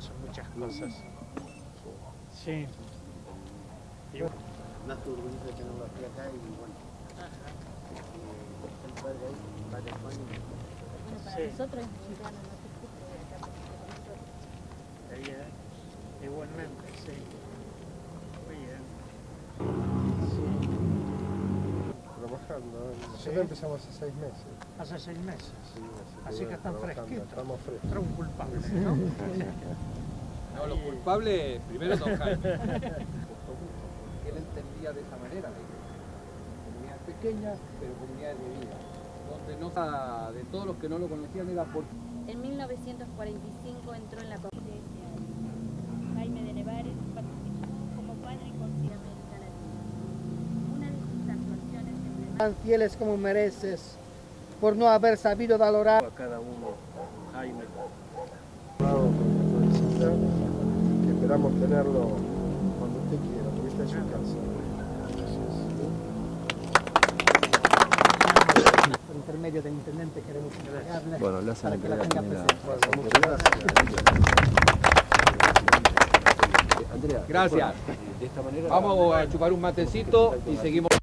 en muchas cosas. Sí. Y bueno, Más que tenerlo aquí acá y bueno, eh, el padre ahí, para Sí. nosotros es muy bueno, no te escucho de acá porque con nosotros. está bien. Igualmente, sí. Nosotros Sí. empezamos hace seis meses. Hace seis meses. Sí, Así que bueno, están fresquitos. Estamos frescos. Era un culpable, ¿no? No, los culpables, primero don Jaime. Él entendía de esa manera la iglesia. Comunidades pequeñas, pero comunidades de vida. Donde no de todos los que no lo conocían era por En 1945 entró en la competencia. Tan fieles como mereces, por no haber sabido valorar a cada uno, Jaime. Que esperamos tenerlo cuando usted quiera, porque está en su casa. por intermedio del intendente queremos entregarle Bueno, le hacen para que la tenga presente. Gracias. Andrea, Gracias. de esta manera Vamos a chupar un matecito y seguimos.